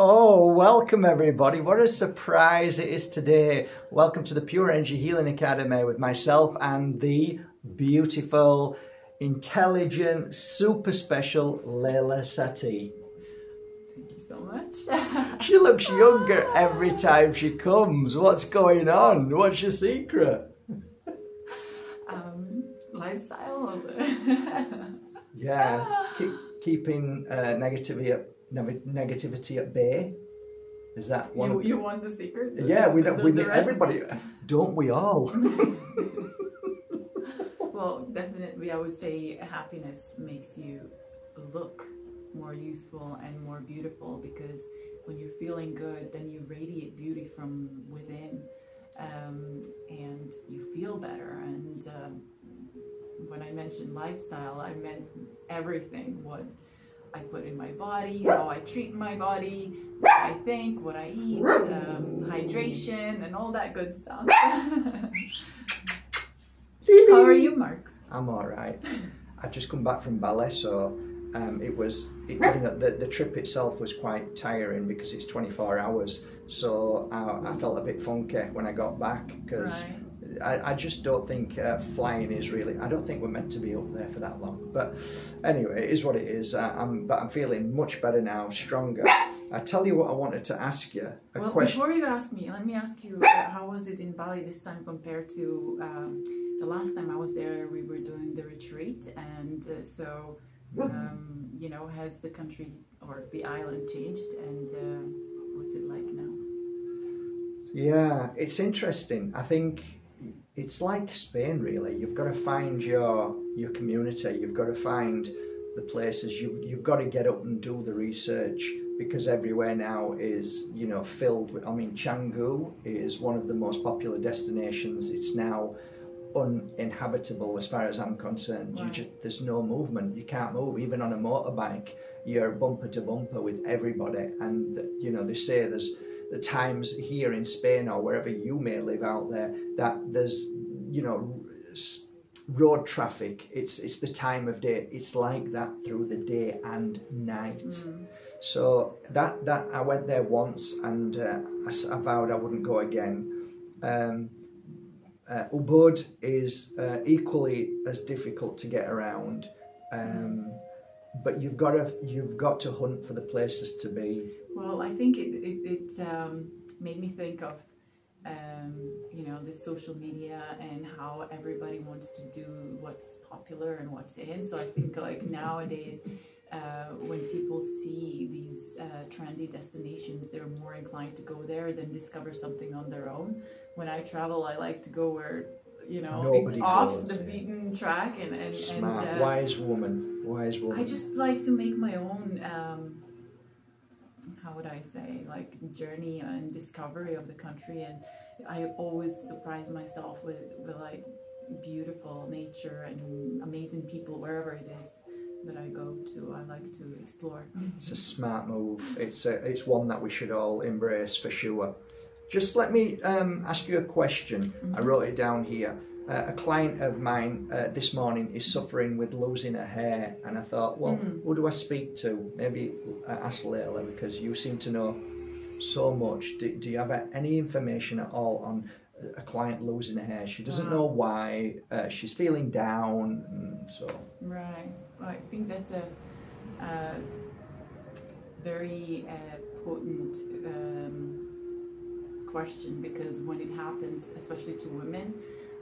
Oh, welcome everybody. What a surprise it is today. Welcome to the Pure Energy Healing Academy with myself and the beautiful, intelligent, super special Lella Satie. Thank you so much. She looks younger every time she comes. What's going on? What's your secret? um, lifestyle. Yeah, keep, keeping uh, negativity at neg- negativity at bay. Is that one? you, of- you want the secret? The- yeah, we know. the- We the need everybody. Don't we all? Well, definitely, I would say happiness makes you look more youthful and more beautiful because when you're feeling good, then you radiate beauty from within, um, and you feel better. And um, when I mentioned lifestyle, I meant everything. What I put in my body, how I treat my body, what I think, what I eat, um, hydration, and all that good stuff. How are you, Mark? I'm all right. I've just come back from Bali, so um, it was it, you know the, the trip itself was quite tiring because it's 24 hours. So I, I felt a bit funky when I got back because I, I just don't think uh, flying is really. I don't think we're meant to be up there for that long. But anyway, it is what it is. I, I'm but I'm feeling much better now, stronger. I tell you what, I wanted to ask you a Well, question. before you ask me, let me ask you, uh, how was it in Bali this time compared to um, the last time I was there? We were doing the retreat, and uh, so um, you know, has the country or the island changed, and uh, what's it like now? Yeah, it's interesting. I think it's like Spain, really. You've got to find your your community. You've got to find the places. You you've got to get up and do the research because everywhere now is you know filled with. I mean, Canggu is one of the most popular destinations. It's now uninhabitable as far as I'm concerned. You Right. just there's no movement. You can't move even on a motorbike. You're bumper to bumper with everybody, and you know they say there's the times here in Spain or wherever you may live out there that there's you know road traffic. It's it's the time of day. It's like that through the day and night. So that that I went there once and uh, I, I vowed I wouldn't go again. Um, uh, Ubud is uh, equally as difficult to get around, um, but you've got to you've got to hunt for the places to be. Well, I think it it, it um, made me think of um, you know the social media and how everybody wants to do what's popular and what's in. So I think like nowadays. Uh, when people see these uh, trendy destinations, they're more inclined to go there than discover something on their own. When I travel, I like to go where you know it's off goes, the yeah. beaten track and and, Smart, and uh, wise woman, wise woman. I just like to make my own, um, how would I say, like journey and discovery of the country, and I always surprise myself with, with like beautiful nature and amazing people wherever it is that I go to. I like to explore. It's a smart move. It's a, it's one that we should all embrace for sure. Just let me um, ask you a question. I wrote it down here. Uh, a client of mine uh, this morning is suffering with losing her hair, and I thought, well, who do I speak to? Maybe uh, ask Lella because you seem to know so much. Do, do you have any information at all on a client losing her hair? She doesn't know why. Uh, she's feeling down, and so Right. Well, I think that's a, uh very uh, potent um, question because when it happens, especially to women,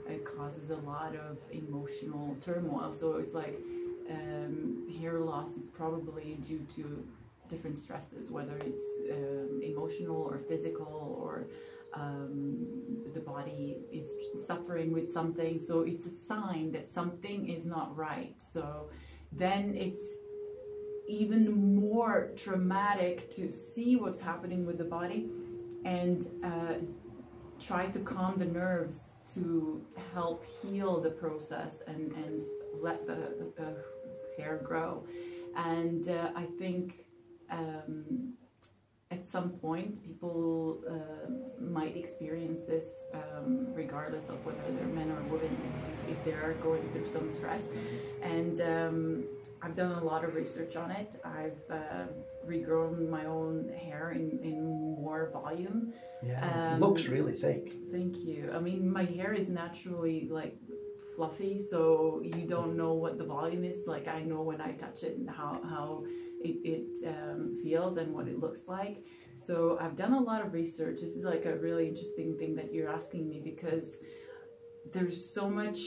it causes a lot of emotional turmoil. So it's like um, hair loss is probably due to different stresses, whether it's um, emotional or physical or um, the body is suffering with something. So it's a sign that something is not right. So then it's even more traumatic to see what's happening with the body and uh, try to calm the nerves to help heal the process and, and let the uh, hair grow. And uh, I think um, at some point people uh, might experience this um, regardless of whether they're men or women if, if they are going through some stress and um, I've done a lot of research on it. I've uh, regrown my own hair in, in more volume. Yeah, Um, looks really thick. Thank you. I mean, my hair is naturally like fluffy, so you don't know what the volume is. Like I know when I touch it and how how it, it um, feels and what it looks like. So I've done a lot of research. This is like a really interesting thing that you're asking me because there's so much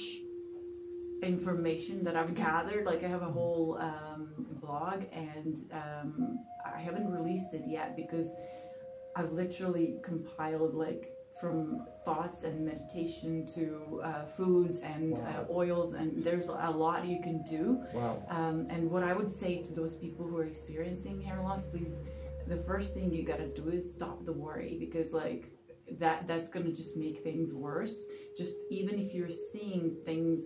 information that I've gathered. Like I have a whole um, blog and um, I haven't released it yet because I've literally compiled like from thoughts and meditation to uh, foods and Wow. uh, oils and there's a lot you can do Wow. um, and what I would say to those people who are experiencing hair loss please the first thing you gotta do is stop the worry because like that that's gonna just make things worse just even if you're seeing things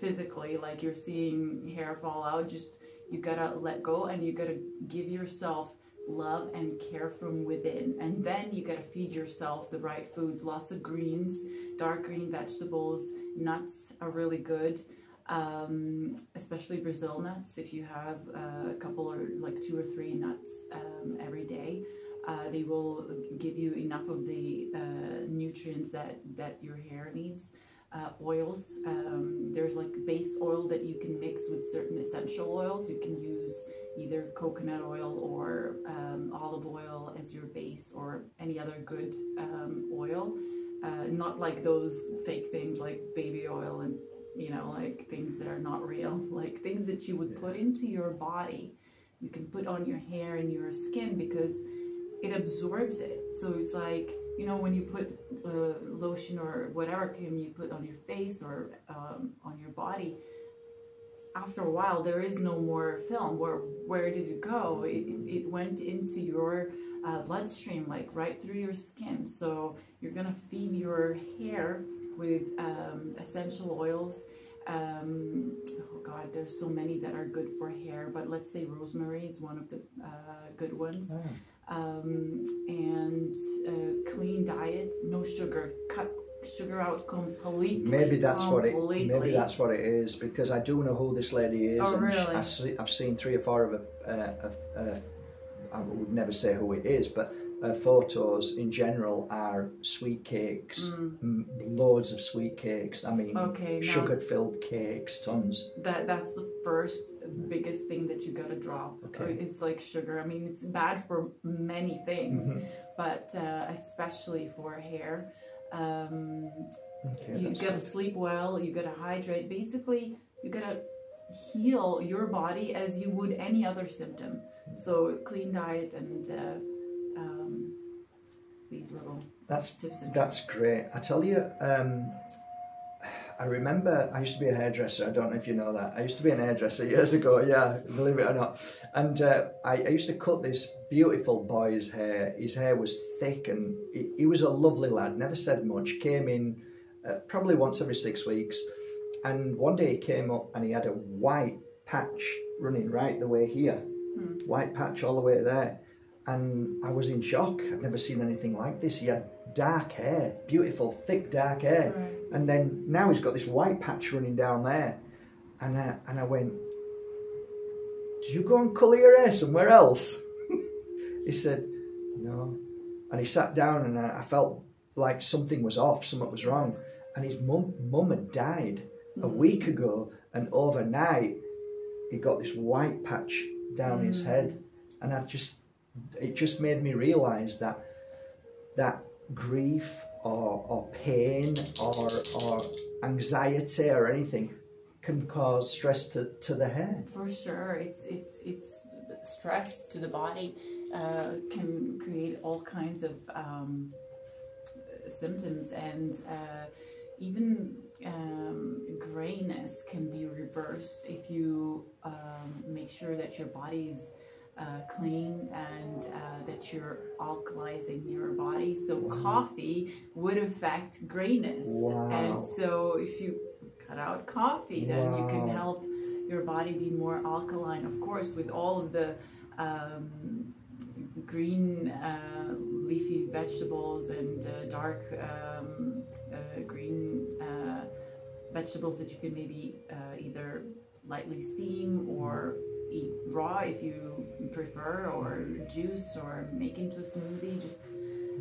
physically like you're seeing hair fall out just you gotta let go and you gotta give yourself love and care from within. And then you gotta feed yourself the right foods lots of greens dark green vegetables nuts are really good um, especially brazil nuts. If you have uh, a couple or like two or three nuts um, every day uh, they will give you enough of the uh, nutrients that that your hair needs uh, oils. Um, there's like base oil that you can mix with certain essential oils. You can use either coconut oil or um, olive oil as your base or any other good um, oil. Uh, not like those fake things like baby oil and you know like things that are not real. Like things that you would put into your body. You can put on your hair and your skin because it absorbs it. So it's like you know when you put uh, lotion or whatever cream you put on your face or um, on your body after a while there is no more film. Where where did it go? It, it went into your uh, bloodstream like right through your skin. So you're gonna feed your hair with um, essential oils. Um, oh god there's so many that are good for hair but let's say rosemary is one of the uh, good ones. Ah. Um, and uh, clean diet, no sugar, cut sugar out completely. Maybe that's what it. Maybe that's what it is because I do know who this lady is. Oh, really? I see, I've seen three or four of her. Uh, uh, uh, I would never say who it is, but her photos in general are sweet cakes, m- loads of sweet cakes. I mean, Mm. Okay, sugar-filled cakes, tons. That that's the first biggest thing that you gotta drop. Okay. It's like sugar. I mean, it's bad for many things, Mm-hmm. but uh, especially for hair. Um, Okay, you gotta sleep well. You gotta hydrate. Basically, you gotta heal your body as you would any other symptom. So clean diet and uh, um, these little That's tips and That's great. I tell you, um, I remember I used to be a hairdresser. I don't know if you know that. I used to be an hairdresser years ago. Yeah, believe it or not. And uh, I, I used to cut this beautiful boy's hair. His hair was thick and he, he was a lovely lad. Never said much. Came in uh, probably once every six weeks. And one day he came up and he had a white patch running right the way here, white patch all the way there. And I was in shock. I'd never seen anything like this. He had dark hair, beautiful, thick, dark hair. Right. And then now he's got this white patch running down there. And I, and I went, Did you go and colour your hair somewhere else? he said, No. And he sat down and I, I felt like something was off, something was wrong. And his mum, mum had died a mm-hmm. week ago, and overnight he got this white patch down his mm. head. And I just, it just made me realise that that grief or, or pain or, or anxiety or anything can cause stress to, to the hair. For sure, it's it's it's stress to the body uh, can create all kinds of um, symptoms, and uh, even um, grayness can be reversed if you um, make sure that your body's uh, clean and uh, that you're alkalizing your body. So coffee would affect grayness, Wow. and so if you cut out coffee, then you can help your body be more alkaline. Of course, with all of the um, green uh, leafy vegetables and uh, dark um, uh, green uh, vegetables that you can maybe uh, either lightly steam or eat raw if you prefer, or juice, or make into a smoothie. Just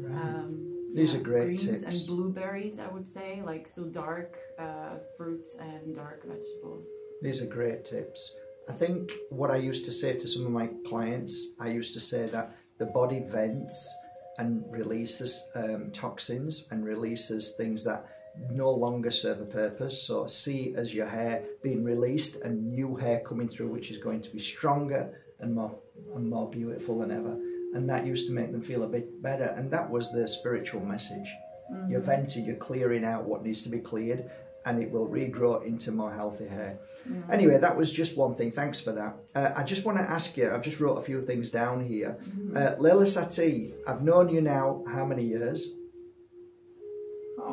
um, These yeah, are great greens tips. and blueberries. I would say like so dark uh, fruits and dark vegetables. These are great tips. I think what I used to say to some of my clients, I used to say that the body vents and releases um, toxins and releases things that no longer serve a purpose. So see as your hair being released and new hair coming through, which is going to be stronger and more and more beautiful than ever. And that used to make them feel a bit better. And that was the spiritual message. You're venting, you're clearing out what needs to be cleared, and it will regrow into more healthy hair. Anyway, that was just one thing. Thanks for that. Uh, I just want to ask you. I've just wrote a few things down here. Uh, Lella Satie, I've known you now how many years?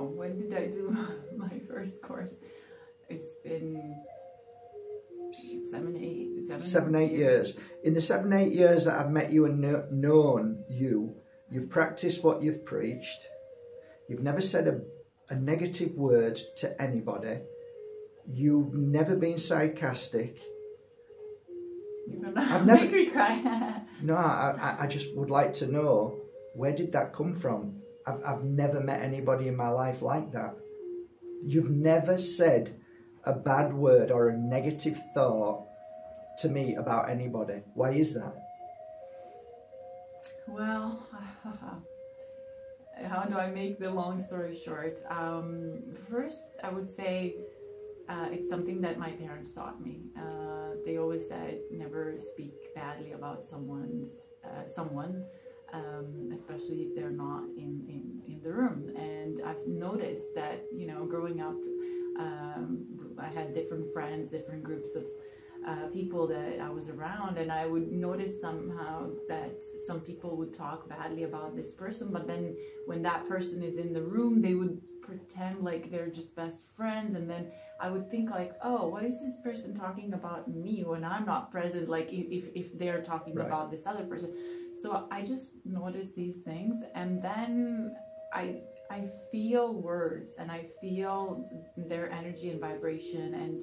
When did I do my first course? It's been seven, eight, seven, Seven, eight years. In the seven, eight years that I've met you and kno- known you, you've practiced what you've preached. You've never said a, a negative word to anybody. You've never been sarcastic. I've never- make me cry. No, I- I just would like to know where did that come from? I've, I've never met anybody in my life like that. You've never said a bad word or a negative thought to me about anybody. Why is that? well, how do I make the long story short? Um, first, I would say uh, it's something that my parents taught me. Uh, they always said never speak badly about someone's uh, someone, um, especially if they're not in, in in the room. And I've noticed that you know, growing up, um, I had different friends, different groups of uh, people that I was around, and I would notice somehow that some people would talk badly about this person, but then when that person is in the room, they would pretend like they're just best friends, and then I would think like, oh, what is this person talking about me when I'm not present? Like if if, they're talking Right. about this other person, so I just notice these things, and then I. I feel words and I feel their energy and vibration and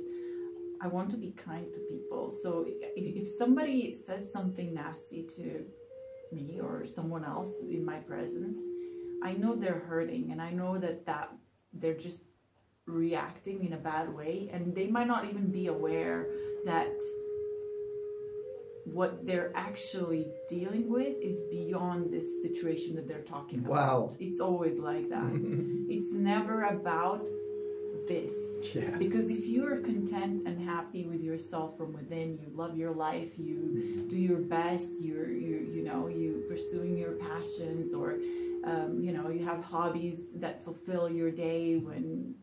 I want to be kind to people. So if, somebody says something nasty to me or someone else in my presence, I know they're hurting and I know that that they're just reacting in a bad way and they might not even be aware that what they're actually dealing with is beyond this situation that they're talking Wow. about. It's always like that. it's never about this. Yeah. Because if you're content and happy with yourself from within, you love your life, you do your best, you're you you know you pursuing your passions, or um, you know you have hobbies that fulfill your day when.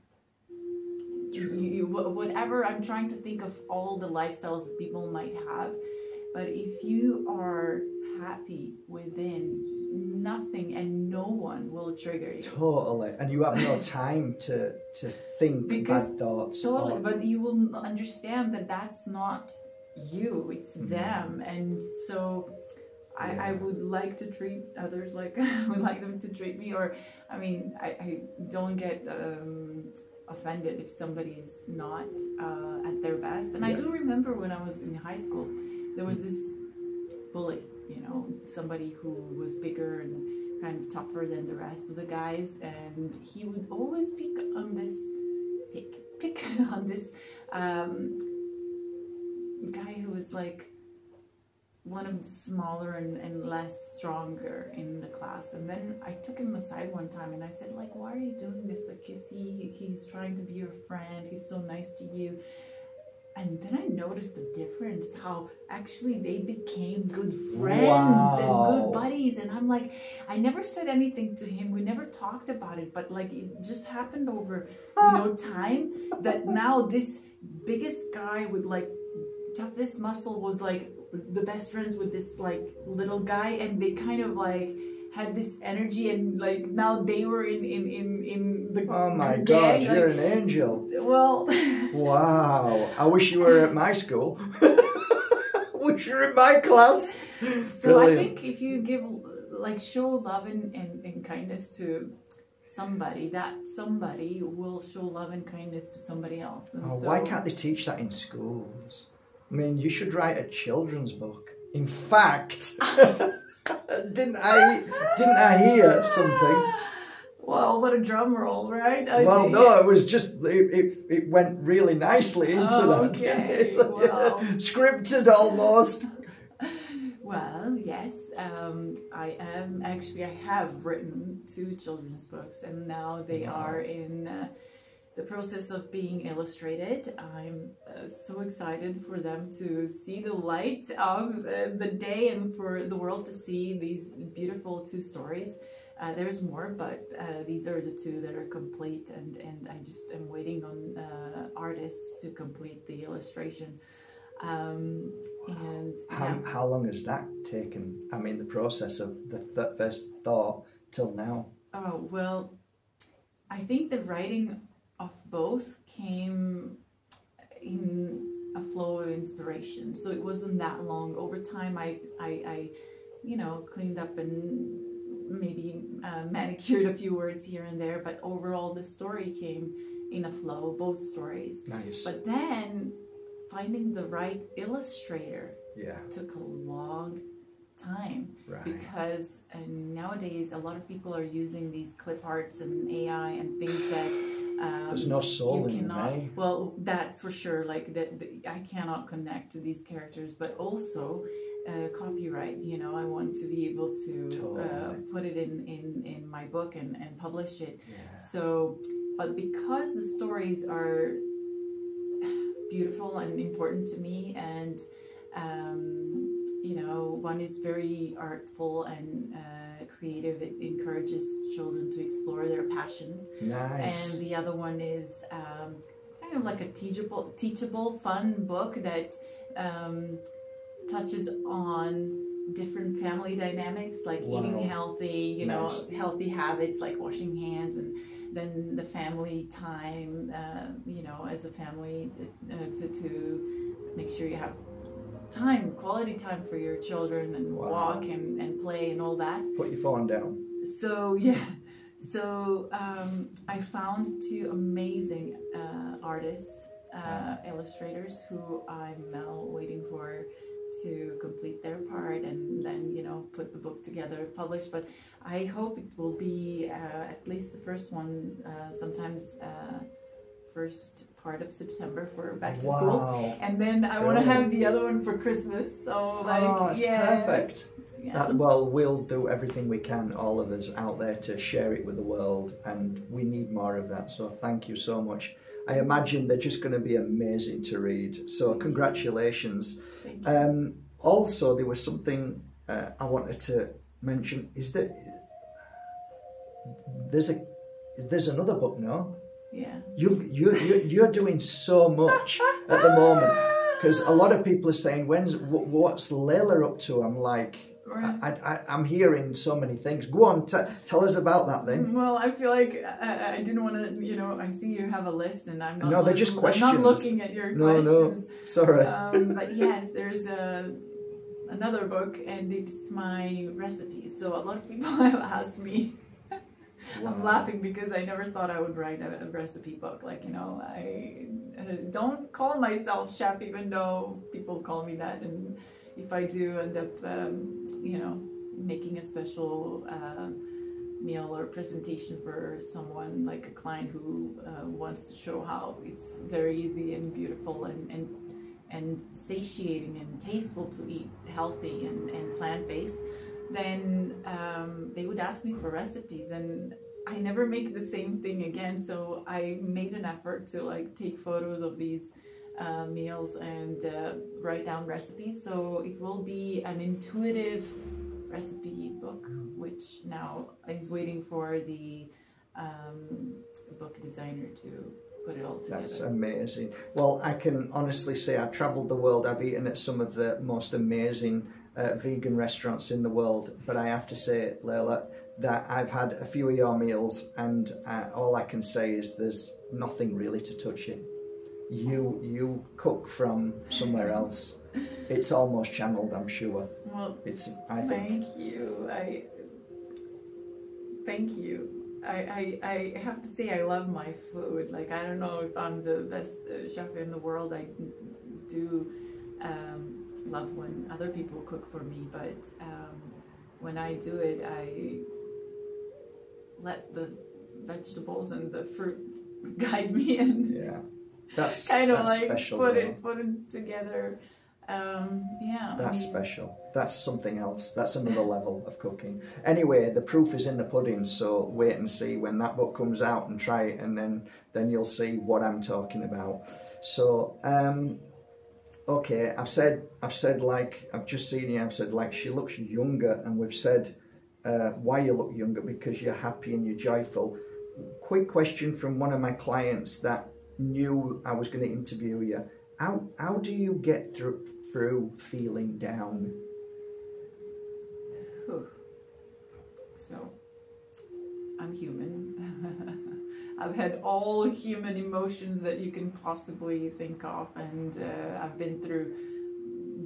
You, you, whatever I'm trying to think of all the lifestyles that people might have, but if you are happy within, nothing and no one will trigger you. Totally. And you have no time to to think Because- bad thoughts. Totally, or- but you will understand that that's not you, it's Mm-hmm. them. And so I, I would like to treat others like I would like them to treat me, or I mean, I, I don't get um, offended if somebody is not uh, at their best. And I do remember when I was in high school, there was this bully, you know, somebody who was bigger and kind of tougher than the rest of the guys, and he would always pick on this pick pick on this um, guy who was like one of the smaller and, and less stronger in the class. And then i took him aside one time and i said like why are you doing this? Like you see he, he's trying to be your friend. He's so nice to you and then I noticed the difference how actually they became good friends and good buddies. And I'm like, I never said anything to him. We never talked about it, but like it just happened over, you know, time that now this biggest guy with like toughest muscle was like the best friends with this like little guy and they kind of like had this energy and like now they were in in in, in the Oh my gang, God, like- you're an angel. well Wow. I wish you were at my school. wish you were in my class. So I think if you give like show love and, and, and kindness to somebody that somebody will show love and kindness to somebody else. And Oh, so, why can't they teach that in schools? I mean, you should write a children's book. In fact, didn't I didn't I hear something? Well, what a drum roll, right? I Well, no, it was just it, it, it went really nicely into Oh, that. okay, it? well. Scripted almost. Well, yes, um, I am actually. I have written two children's books, and now they Wow. are in uh, the process of being illustrated. I'm uh, so excited for them to see the light of uh, the day and for the world to see these beautiful two stories. Uh, there's more, but uh, these are the two that are complete, and, and I just am waiting on uh, artists to complete the illustration. Um, and How, yeah. how long has that taken? I mean, the process of the th- first thought till now. Oh, well, I think the writing of both came in a flow of inspiration. So it wasn't that long. Over time, I, I, I you know, cleaned up and maybe uh, manicured a few words here and there, but overall, the story came in a flow, both stories. Nice. But then finding the right illustrator yeah. took a long time Right. because uh, nowadays a lot of people are using these clip arts and AI and things that um, There's no soul you in them, cannot. eh? Well, that's for sure. Like that, I cannot connect to these characters, but also. Uh, copyright you know i want to be able to uh, put it in, in in my book and, and publish it Yeah. so, but because the stories are beautiful and important to me, and um, you know, one is very artful and uh, creative, it encourages children to explore their passions, Nice. and the other one is um, kind of like a teachable, teachable, fun book that um, touches on different family dynamics like Wow. eating healthy you know healthy habits like washing hands and then the family time uh, you know as a family uh, to, to make sure you have time quality time for your children and Wow. walk and, and play and all that Put your phone down. so yeah so um, i found two amazing uh, artists uh, illustrators who i'm now waiting for to complete their part and then you know put the book together publish but i hope it will be uh, at least the first one uh, sometimes uh, first part of september for back to school and then i want to have the other one for christmas so like oh, yeah perfect. yeah. That, well, we'll do everything we can, all of us out there, to share it with the world, and we need more of that. So, thank you so much. I imagine they're just going to be amazing to read. So, congratulations. Um, also, there was something uh, I wanted to mention. Is that there's a there's another book? No, yeah you've you you you're doing so much at the moment because a lot of people are saying, "When's what's Lella up to?" I'm like, Right. I, I, I'm hearing so many things. Go on, t- tell us about that then. Well, I feel like I, I didn't want to, you know, I see you have a list and I'm not, No, they're just questions. I'm not looking at your No, no. Sorry. Um, but yes, there's a, another book and it's my recipes. So a lot of people have asked me. I'm laughing because I never thought I would write a, a recipe book. Like, you know, I uh, don't call myself chef even though people call me that. And if I do end up, um, you know, making a special uh, meal or presentation for someone like a client who uh, wants to show how it's very easy and beautiful and, and and satiating and tasteful to eat healthy and, and plant-based then um, they would ask me for recipes and i never make the same thing again so i made an effort to like take photos of these uh, meals and uh, write down recipes so it will be an intuitive recipe book which now is waiting for the um, book designer to put it all together That's amazing. Well, I can honestly say I've travelled the world. I've eaten at some of the most amazing uh, vegan restaurants in the world. But I have to say, Lella, that I've had a few of your meals, and uh, all I can say is there's nothing really to touch it. You you cook from somewhere else. It's almost channeled, I'm sure. well It's I think Thank you. I thank you. I, I, I have to say I love my food. Like I don't know if I'm the best uh, chef in the world. I do um, love when other people cook for me, but um, when I do it, I let the vegetables and the fruit guide me and Yeah. That's kind of that's like special. put though. it put it together. Um, yeah. I That's mean, special. That's something else. That's another level of cooking. Anyway, the proof is in the pudding, so wait and see when that book comes out and try it, and then then you'll see what I'm talking about. So, um, okay, I've said I've said like I've just seen you. I've said like she looks younger, and we've said uh, why you look younger because you're happy and you're joyful. Quick question from one of my clients that knew I was going to interview you. How how do you get through through feeling down? So, I'm human. I've had all human emotions that you can possibly think of, and uh, I've been through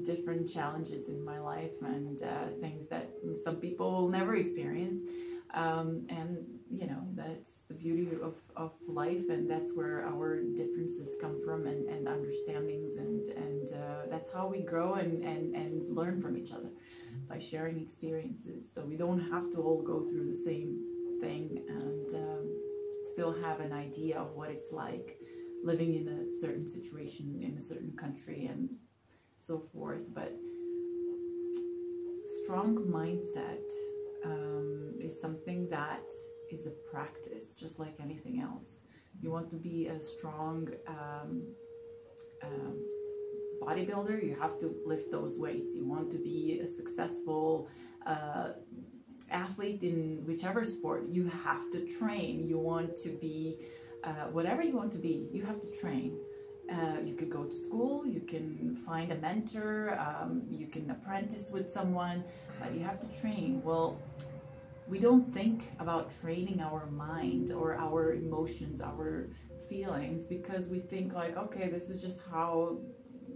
different challenges in my life and uh, things that some people will never experience. Um, and you know that's the beauty of, of life and that's where our differences come from and, and understandings and and uh, that's how we grow and, and and learn from each other by sharing experiences so we don't have to all go through the same thing and um, still have an idea of what it's like living in a certain situation in a certain country and so forth but strong mindset um, is something that is a practice just like anything else. You want to be a strong um, um, bodybuilder you have to lift those weights. You want to be a successful uh, athlete in whichever sport you have to train. You want to be uh, whatever you want to be you have to train. Uh, you could go to school you can find a mentor um, you can apprentice with someone but you have to train. Well we don't think about training our mind or our emotions our feelings because we think like okay this is just how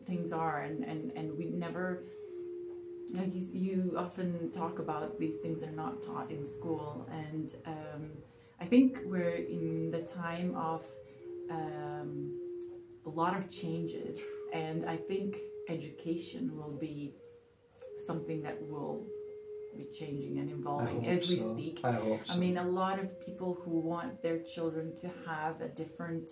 things are and and, and we never like you, you often talk about these things are not taught in school and um, i think we're in the time of um, a lot of changes and i think education will be something that will be changing and evolving as we so. speak I hope so. I mean, a lot of people who want their children to have a different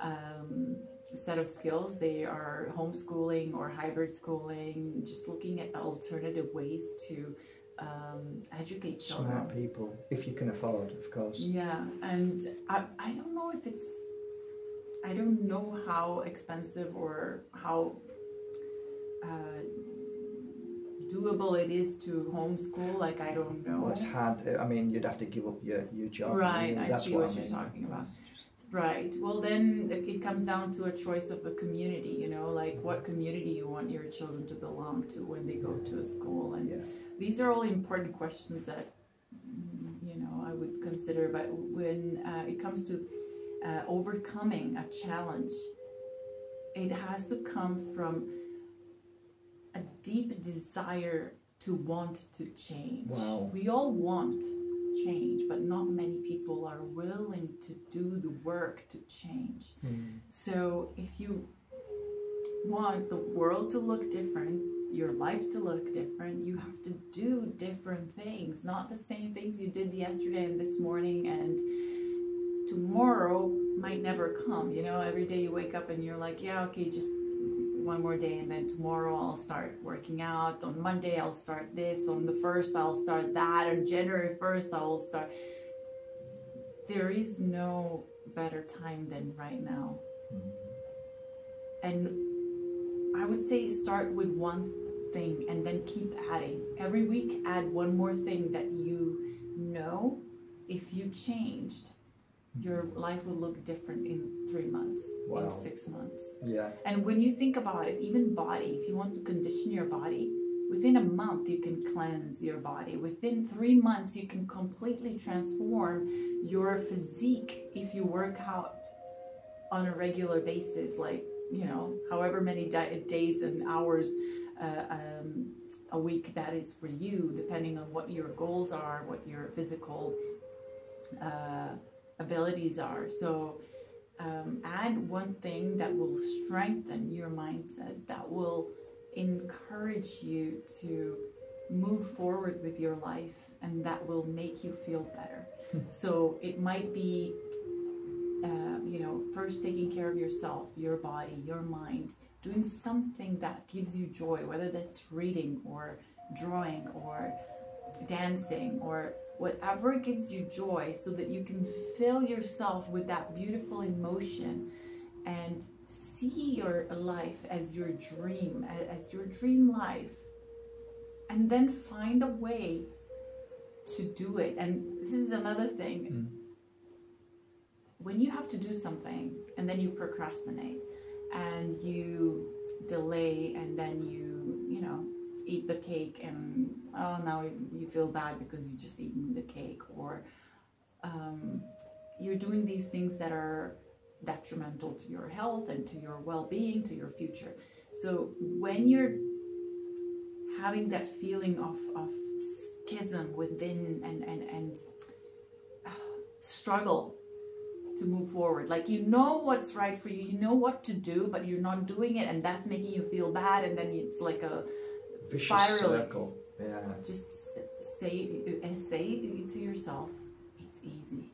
um, set of skills, they are homeschooling or hybrid schooling, just looking at alternative ways to um, educate children. smart people, if you can afford, of course. Yeah, and I, I don't know if it's, I don't know how expensive or how uh, doable it is to homeschool. Like, I don't know. Well, it's hard. I mean, you'd have to give up your, your job. Right, mean, I that's see what, what I you're talking about. Right. Well, then it comes down to a choice of a community, you know, like what community you want your children to belong to when they go to a school. And Yeah. these are all important questions that, mm, you know, I would consider. But when uh, it comes to uh, overcoming a challenge, it has to come from a deep desire to want to change. Wow. We all want change, but not many people are willing to do the work to change. Hmm. So if you want the world to look different, your life to look different, you have to do different things, not the same things you did yesterday and this morning and tomorrow might never come. You know, every day you wake up and you're like, yeah, okay, just one more day and then tomorrow I'll start working out. On Monday I'll start this. On the first I'll start that. On January 1st I will start. There is no better time than right now. Mm-hmm. And I would say start with one thing and then keep adding. Every week add one more thing that you know if you changed your life will look different in three months, Wow. in six months. Yeah. And when you think about it, even body, if you want to condition your body, within a month you can cleanse your body. Within three months you can completely transform your physique if you work out on a regular basis, like, you know, however many di- days and hours uh, um, a week that is for you, depending on what your goals are, what your physical uh, abilities are. So um, add one thing that will strengthen your mindset, that will encourage you to move forward with your life, and that will make you feel better. so it might be, uh, you know, first taking care of yourself, your body, your mind, doing something that gives you joy, whether that's reading or drawing or dancing or whatever gives you joy so that you can fill yourself with that beautiful emotion and see your life as your dream as your dream life. And then find a way to do it. And this is another thing. Mm. when you have to do something and then you procrastinate and you delay and then you you know eat the cake and oh now you feel bad because you just eaten the cake or um, you're doing these things that are detrimental to your health and to your well-being to your future. So when you're having that feeling of, of schism within and and, and uh, struggle to move forward like you know what's right for you you know what to do but you're not doing it and that's making you feel bad and then it's like a vicious spiraling. circle. Yeah. Just say and say to yourself, it's easy.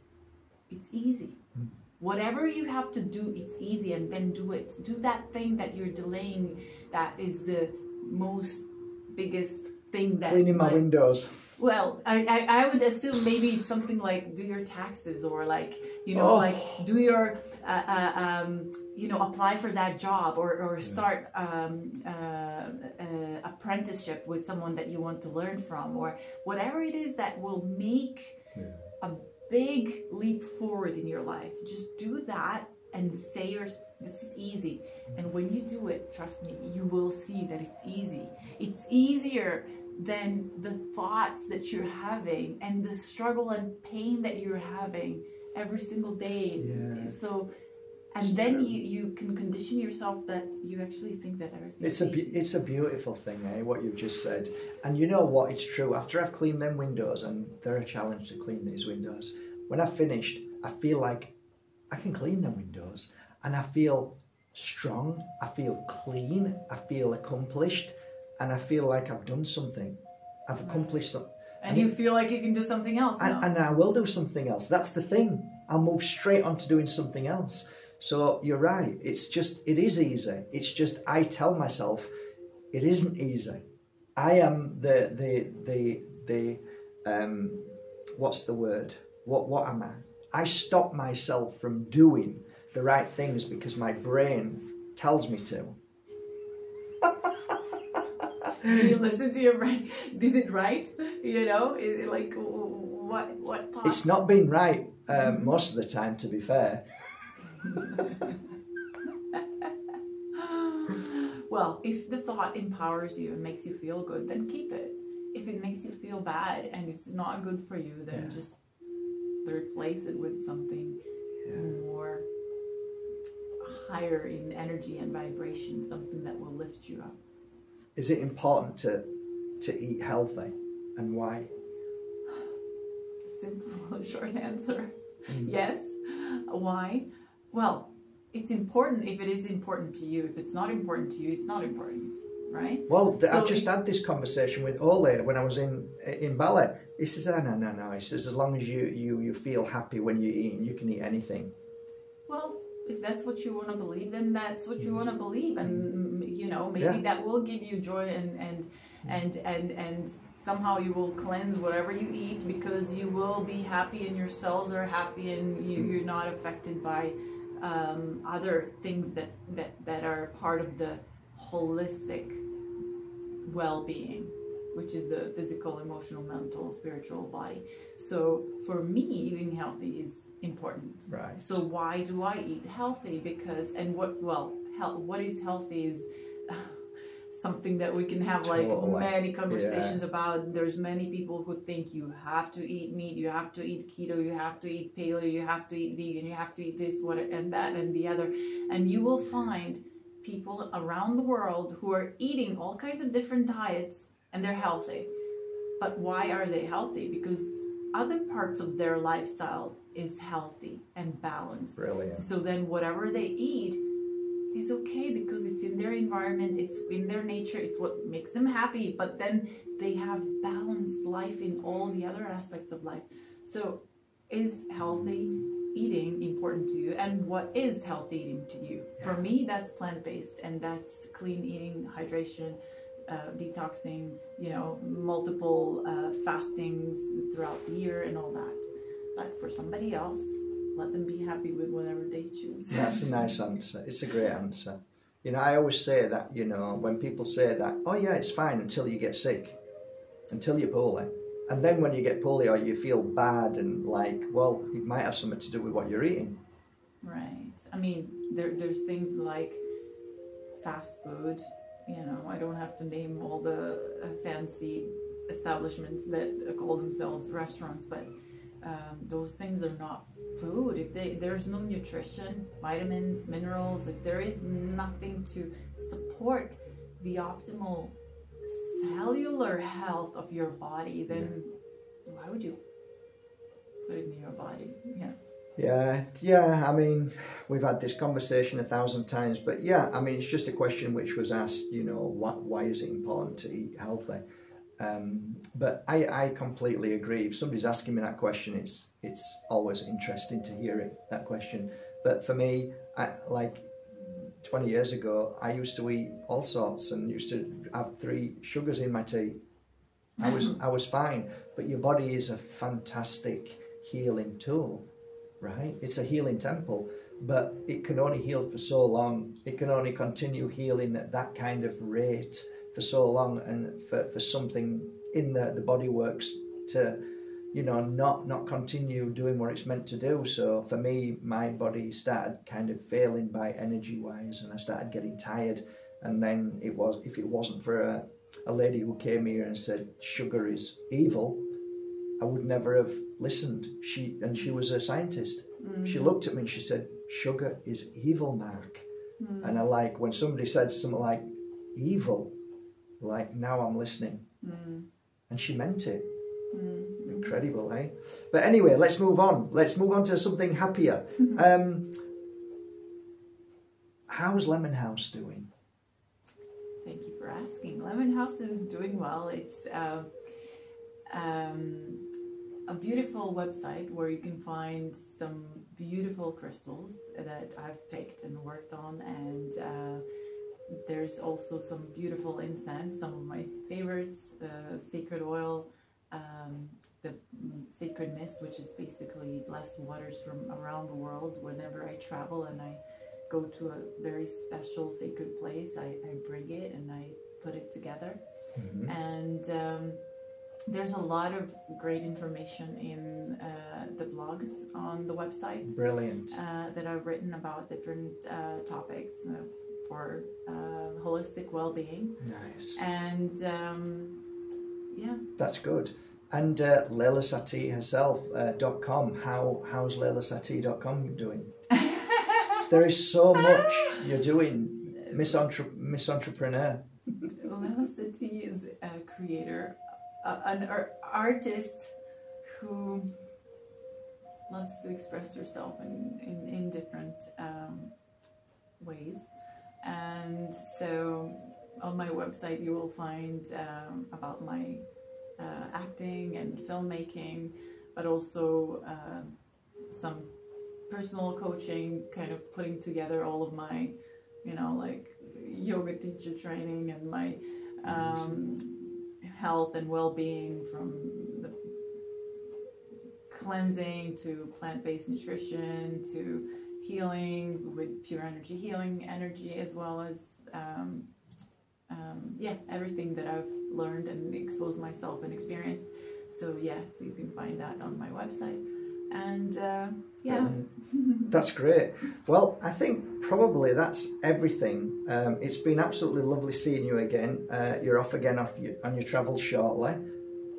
It's easy. Mm. Whatever you have to do, it's easy, and then do it. Do that thing that you're delaying. That is the most biggest thing that cleaning my like, windows. Well, I, I, I would assume maybe it's something like do your taxes or like you know oh. like do your uh, uh, um, you know apply for that job or or start um, uh, uh, apprenticeship with someone that you want to learn from or whatever it is that will make yeah. a big leap forward in your life. Just do that and say yours this is easy and when you do it trust me you will see that it's easy it's easier than the thoughts that you're having and the struggle and pain that you're having every single day. Yeah. So, and it's then you, you can condition yourself that you actually think that everything. It's a it's a beautiful thing, eh? What you've just said, and you know what? It's true. After I've cleaned them windows, and they're a challenge to clean these windows. When I've finished, I feel like I can clean them windows, and I feel strong. I feel clean. I feel accomplished and I feel like I've done something. I've accomplished something. And, and you it, feel like you can do something else. And, and, I will do something else. That's the thing. I'll move straight on to doing something else. So you're right. It's just, it is easy. It's just, I tell myself, it isn't easy. I am the, the, the, the, um, what's the word? What, what am I? I stop myself from doing the right things because my brain tells me to do you listen to your brain? Is it right? You know, is it like what what? Thoughts? It's not been right um, most of the time, to be fair. well, if the thought empowers you and makes you feel good, then keep it. If it makes you feel bad and it's not good for you, then yeah. just replace it with something yeah. more higher in energy and vibration, something that will lift you up is it important to to eat healthy and why? Simple, short answer. Mm. Yes. Why? Well, it's important if it is important to you. If it's not important to you, it's not important, right? Well, so I've just had this conversation with Ole when I was in in Bali. He says, "Oh no, no, no." He says, "As long as you you you feel happy when you eat, you can eat anything." Well, if that's what you want to believe, then that's what you mm. want to believe, and mm. You know maybe yeah. that will give you joy and and mm. and and and somehow you will cleanse whatever you eat because you will be happy and your cells are happy and you, mm. you're not affected by um, other things that that that are part of the holistic well-being which is the physical emotional mental spiritual body so for me eating healthy is important right so why do i eat healthy because and what well health, what is healthy is something that we can have like totally. many conversations yeah. about there's many people who think you have to eat meat you have to eat keto you have to eat paleo you have to eat vegan you have to eat this what and that and the other and you will find people around the world who are eating all kinds of different diets and they're healthy but why are they healthy because other parts of their lifestyle is healthy and balanced. Brilliant. So then whatever they eat is okay because it's in their environment, it's in their nature, it's what makes them happy, but then they have balanced life in all the other aspects of life. So is healthy eating important to you and what is healthy eating to you? For me that's plant-based and that's clean eating, hydration, uh, detoxing, you know, multiple uh, fastings throughout the year and all that. But for somebody else, let them be happy with whatever they choose. That's a nice answer. It's a great answer. You know, I always say that, you know, when people say that, oh yeah, it's fine until you get sick, until you're poorly. And then when you get poorly or you feel bad and like, well, it might have something to do with what you're eating. Right. I mean, there, there's things like fast food. You know, I don't have to name all the uh, fancy establishments that uh, call themselves restaurants, but um, those things are not food. If they, there's no nutrition, vitamins, minerals, if there is nothing to support the optimal cellular health of your body, then why would you put it in your body? Yeah. Yeah, yeah. I mean, we've had this conversation a thousand times, but yeah, I mean, it's just a question which was asked. You know, what, why is it important to eat healthy? Um, but I, I completely agree. If somebody's asking me that question, it's it's always interesting to hear it that question. But for me, I like 20 years ago, I used to eat all sorts and used to have three sugars in my tea. I was I was fine, but your body is a fantastic healing tool, right? It's a healing temple, but it can only heal for so long. It can only continue healing at that kind of rate for so long, and for, for something in the the body works to you know not not continue doing what it's meant to do. So for me my body started kind of failing by energy wise and i started getting tired. And then it was if it wasn't for a, a lady who came here and said sugar is evil i would never have listened. She and she was a scientist. Mm. she looked at me and she said sugar is evil mark. And i like when somebody said something like evil like now i'm listening Mm. and she meant it Mm. Incredible, eh? But anyway, let's move on. Let's move on to something happier. Um, how's Lemon House doing? Thank you for asking. Lemon House is doing well. It's uh, um, a beautiful website where you can find some beautiful crystals that I've picked and worked on, and uh, there's also some beautiful incense, some of my favorites, uh, sacred oil, um, the mm, sacred mist, which is basically blessed waters from around the world. Whenever I travel and I go to a very special sacred place, I, I bring it and I put it together. Mhm. And um, there's a lot of great information in uh, the blogs on the website Brilliant. uh, that I've written about different uh, topics for uh, holistic well-being. Nice. And um, yeah, That's good. And uh, Lella Satie herself, uh, dot com. How how's lellasatie.com doing? there is so much you're doing, Miss, Entre- Miss Entrepreneur. Lella Satie is a creator, uh, an ar- artist who loves to express herself in, in, in different um, ways. And so on my website, you will find um, about my uh, acting and filmmaking, but also uh, some personal coaching, kind of putting together all of my, you know, like yoga teacher training and my um, health and well-being from the cleansing to plant-based nutrition to healing with pure energy healing energy as well as um, um, yeah everything that i've learned and exposed myself and experienced so yes you can find that on my website and uh, yeah That's great. Well, I think probably that's everything. Um, it's been absolutely lovely seeing you again. Uh, you're off again off your, on your travels shortly.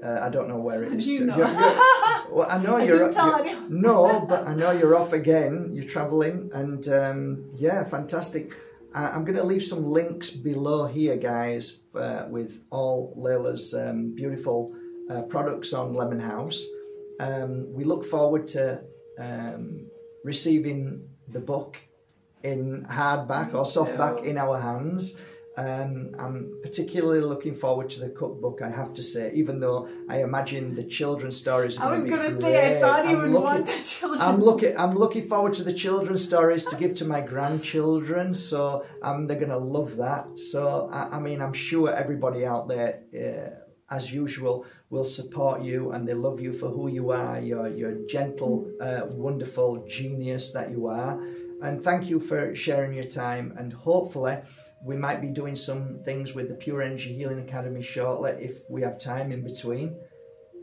Uh, I don't know where it is. Do you to- know? you're- you're- well, I know I you're. didn't tell you're- anyone. no, but I know you're off again. You're traveling, and um, yeah, fantastic. Uh, I'm going to leave some links below here, guys, uh, with all Lella's um, beautiful uh, products on Lemon House. Um, we look forward to um, receiving the book in hardback or softback in our hands. Um, I'm particularly looking forward to the cookbook. I have to say, even though I imagine the children's stories. I was going to say, I thought you I'm would looking, want the children's. I'm looking. I'm looking forward to the children's stories to give to my grandchildren. So um, they're going to love that. So I, I, mean, I'm sure everybody out there, uh, as usual, will support you and they love you for who you are. You're, you're gentle, uh, wonderful genius that you are. And thank you for sharing your time. And hopefully we might be doing some things with the Pure Energy Healing Academy shortly if we have time in between.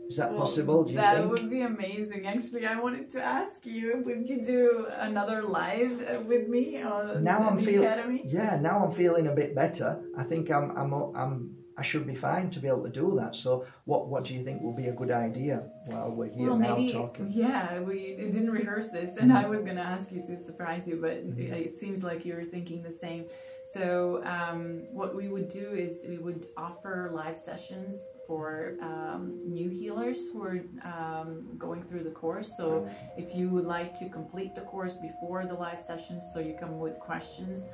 Is that well, possible? Do you that think? would be amazing. Actually, I wanted to ask you: Would you do another live uh, with me on now I'm feeling, Yeah, now I'm feeling a bit better. I think I'm I'm I'm I should be fine to be able to do that. So, what what do you think will be a good idea while we're here well, now maybe, talking? Yeah, we didn't rehearse this, and I was going to ask you to surprise you, but mm-hmm. it seems like you're thinking the same. So, um, what we would do is we would offer live sessions for um, new healers who are um, going through the course. So, if you would like to complete the course before the live sessions, so you come with questions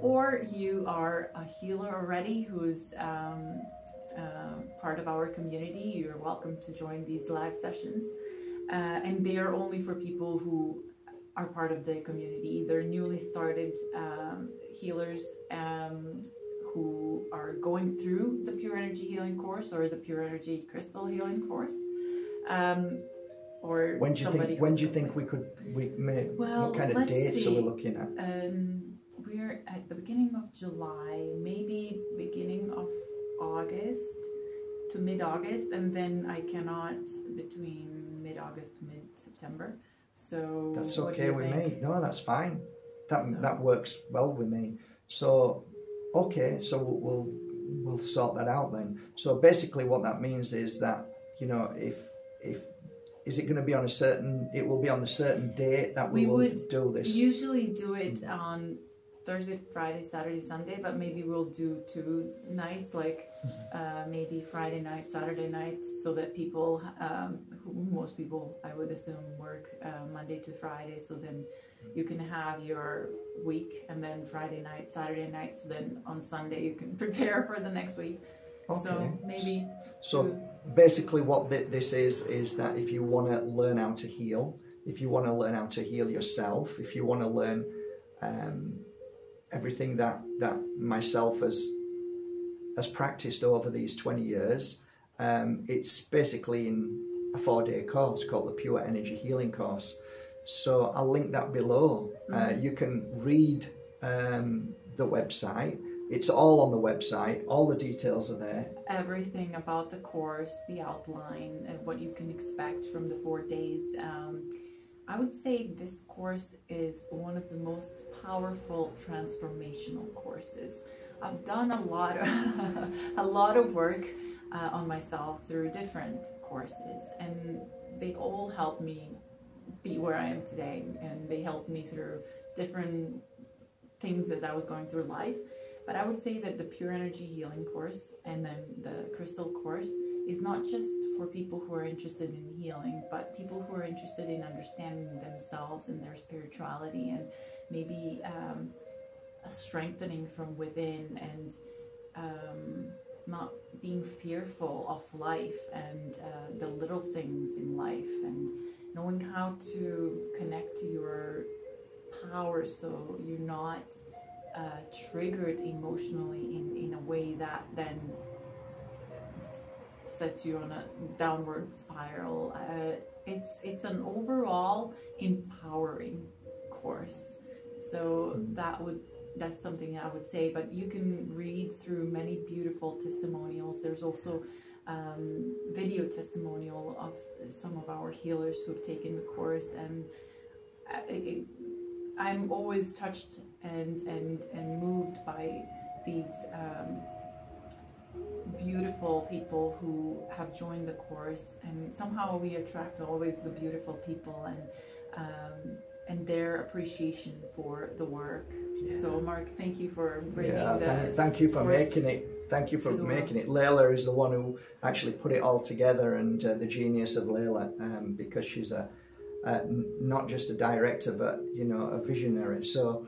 or you are a healer already who's um, uh, part of our community, you're welcome to join these live sessions. Uh, and they are only for people who are part of the community. They're newly started um, healers um, who are going through the Pure Energy Healing course or the Pure Energy Crystal Healing course. Um, or when do you think when do you think we could we may well, what kind of dates see. are we looking at um, we're at the beginning of July, maybe beginning of August to mid August, and then I cannot between mid August to mid September. So that's okay with think? me. No, that's fine. That so. that works well with me. So okay, so we'll, we'll we'll sort that out then. So basically, what that means is that you know if if is it going to be on a certain it will be on a certain date that we, we will would do this usually do it mm. on Thursday, Friday, Saturday, Sunday, but maybe we'll do two nights, like mm-hmm. uh, maybe Friday night, Saturday night, so that people, um, who, most people, I would assume, work uh, Monday to Friday, so then you can have your week and then Friday night, Saturday night, so then on Sunday you can prepare for the next week. Okay. So maybe. So two. basically, what this is is that if you want to learn how to heal, if you want to learn how to heal yourself, if you want to learn um, everything that that myself has has practiced over these 20 years. Um, it's basically in a four day course called the Pure Energy Healing course. So I'll link that below. Uh, mm-hmm. Uh, you can read um, the website. It's all on the website. All the details are there. Everything about the course, the outline, and what you can expect from the four days. Um, I would say this course is one of the most powerful transformational courses. I've done a lot of a lot of work uh, on myself through different courses, and they all helped me be where I am today, and they helped me through different things as I was going through life. But I would say that the Pure Energy Healing course and then the Crystal course is not just for people who are interested in healing, but people who are interested in understanding themselves and their spirituality and maybe um, a strengthening from within and um, not being fearful of life and uh, the little things in life and knowing how to connect to your power so you're not uh, triggered emotionally in, in a way that then sets you on a downward spiral. Uh, it's it's an overall empowering course. So that would that's something I would say. But you can read through many beautiful testimonials. There's also um, video testimonial of some of our healers who've taken the course, and I, I'm always touched and and and moved by these. Um, beautiful people who have joined the course and somehow we attract always the beautiful people and um, and their appreciation for the work. Yeah. So, Mark, thank you for bringing Yeah, the. thank, thank you for making it. Thank you for making it. Lella is the one who actually put it all together, and uh, the genius of Lella, um, because she's a uh, not just a director, but you know, a visionary. So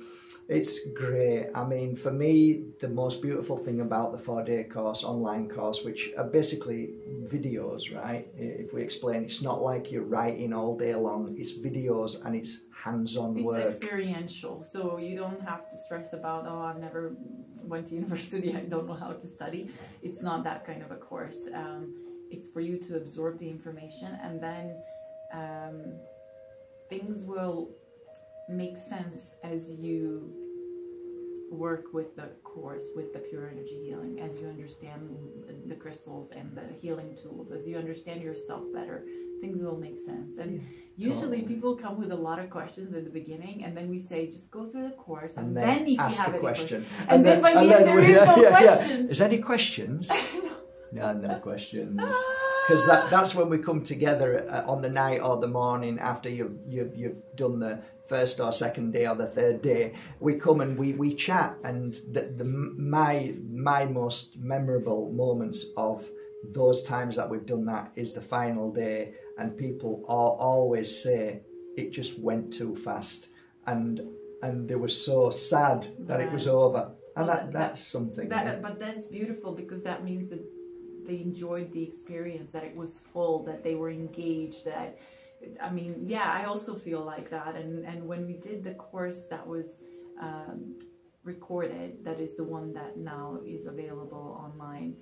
it's great. I mean, for me, the most beautiful thing about the four-day course, online course, which are basically videos, right? If we explain, it's not like you're writing all day long. It's videos and it's hands-on It's work. It's experiential, so you don't have to stress about oh I've never went to university, I don't know how to study. It's not that kind of a course. Um, it's for you to absorb the information and then um, things will make sense as you work with the course with the pure energy healing as you understand the crystals and the healing tools as you understand yourself better things will make sense and usually totally. people come with a lot of questions at the beginning and then we say just go through the course and, and then, then, if ask you have a question. questions and, then, by the end there we- is no yeah, yeah, yeah. questions Is there any questions? no, no questions. Because that, that's when we come together uh, on the night or the morning after you've, you've, you've done the first or second day or the third day. We come and we, we chat, and the, the my my most memorable moments of those times that we've done that is the final day, and people all, always say it just went too fast, and and they were so sad that it was over, and that, that- that's something. That, but that's beautiful because that means that they enjoyed the experience, that it was full, that they were engaged. That I mean, yeah, I also feel like that. And and when we did the course that was um, recorded, that is the one that now is available online.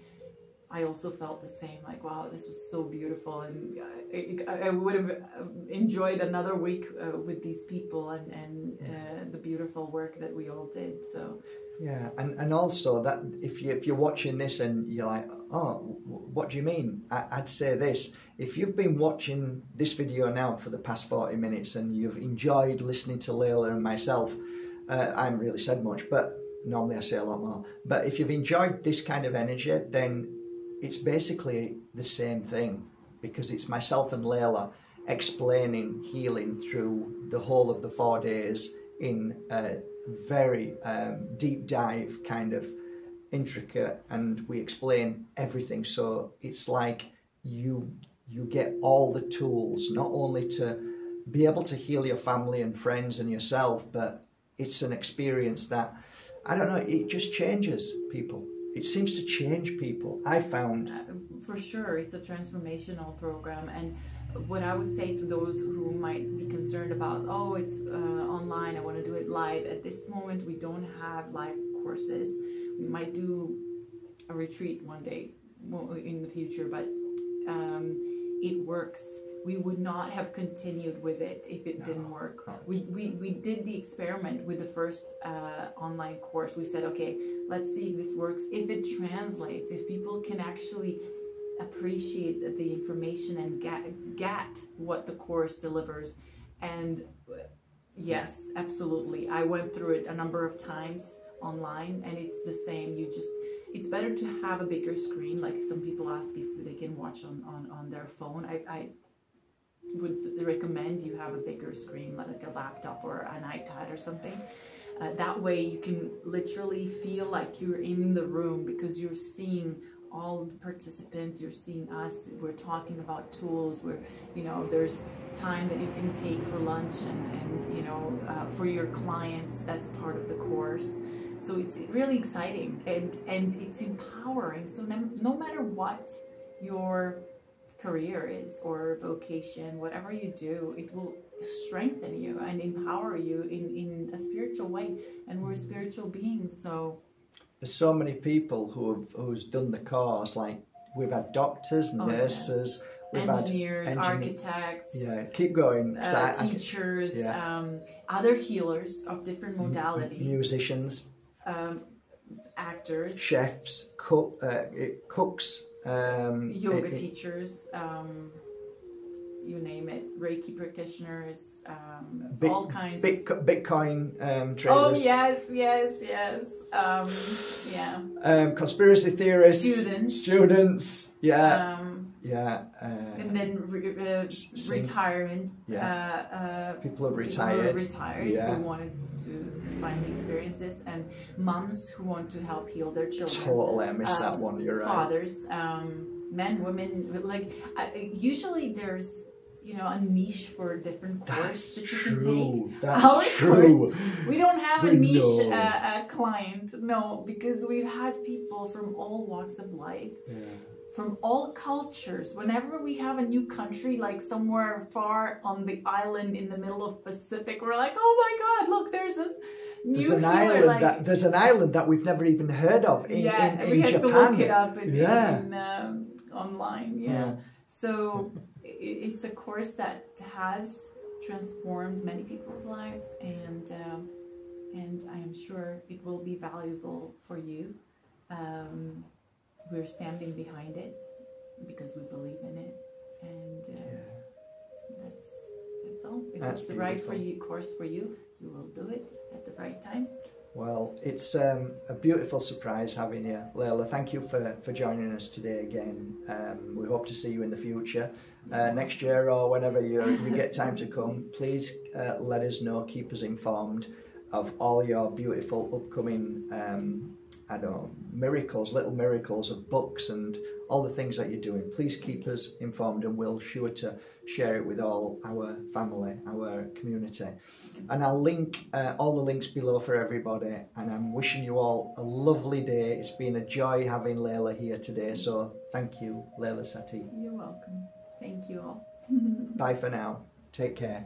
I also felt the same, like wow, this was so beautiful, and I, I would have enjoyed another week uh, with these people and and uh, the beautiful work that we all did. So Yeah, and, and also that if you if you're watching this and you're like, oh, w- what do you mean? I, I'd say this: if you've been watching this video now for the past forty minutes and you've enjoyed listening to Lella and myself, uh, I haven't really said much, but normally I say a lot more. But if you've enjoyed this kind of energy, then it's basically the same thing because it's myself and Lella explaining healing through the whole of the four days in a very um, deep dive kind of intricate and we explain everything. So it's like you you get all the tools not only to be able to heal your family and friends and yourself but it's an experience that i don't know it just changes people it seems to change people i found. Uh, for sure it's a transformational program and what i would say to those who might be concerned about oh it's uh, online i want to do it live at this moment we don't have live courses. We might do a retreat one day in the future but um, it works we would not have continued with it if it didn't work. No. we, we, we did the experiment with the first uh, online course. We said okay let's see if this works. If it translates if people can actually appreciate the information and get get what the course delivers. And uh, yes absolutely. I went through it a number of times online and it's the same. You just it's better to have a bigger screen like some people ask if they can watch on on, on their phone. I, I would recommend you have a bigger screen like a laptop or an ipad or something. Uh, that way you can literally feel like you're in the room because you're seeing all the participants you're seeing us we're talking about tools we're you know there's time that you can take for lunch and, and you know uh, for your clients that's part of the course. So it's really exciting and and it's empowering. So no, no matter what your career is or vocation whatever you do it will strengthen you and empower you in in a spiritual way and we're spiritual beings so there's so many people who have who's done the course like we've had doctors Oh, yeah. nurses we've engineers had engineer- architects yeah keep going. uh, I- I can- teachers yeah. um, other healers of different modality musicians um, actors chefs cook, uh, cooks um, yoga it- it- teachers um, you name it reiki practitioners um, Bit- all kinds Bit- bitcoin um, oh yes yes yes um, yeah. Um, conspiracy theorists Students. students yeah. Um, yeah. Uh, and then re- uh, retirement. Yeah. Uh, uh, people are retired. who are retired Yeah. who wanted to finally experience this, and moms who want to help heal their children. Totally, I missed that Um, one. You're right. fathers, um, men, women. Like I, usually, there's you know a niche for a different course That's that you can take. true. That's Our true. We don't have a niche uh, uh, client, no, because we've had people from all walks of life, Yeah. From all cultures. Whenever we have a new country, like somewhere far on the island in the middle of Pacific, we're like, oh my God, look, there's this new There's an healer, island like, that there's an island that we've never even heard of in, yeah, in, in we had Japan. to look it up in, Yeah. in um, online. Yeah. Yeah. So i- it's a course that has transformed many people's lives, and um, and I am sure it will be valuable for you. Um, we're standing behind it because we believe in it, and uh, Yeah. that's that's all. If That's it's the right for you course for you, you will do it at the right time. Well, it's um, a beautiful surprise having you, Lella. Thank you for, for joining us today again. Um, we hope to see you in the future, uh, next year or whenever you you get time to come. Please uh, let us know, keep us informed of all your beautiful upcoming, um, I don't know, miracles, little miracles of books and all the things that you're doing. Please keep us informed, and we'll sure to share it with all our family, our community. And I'll link uh, all the links below for everybody. And I'm wishing you all a lovely day. It's been a joy having Lella here today. So thank you, Lella Satie. You're welcome. Thank you all. Bye for now. Take care.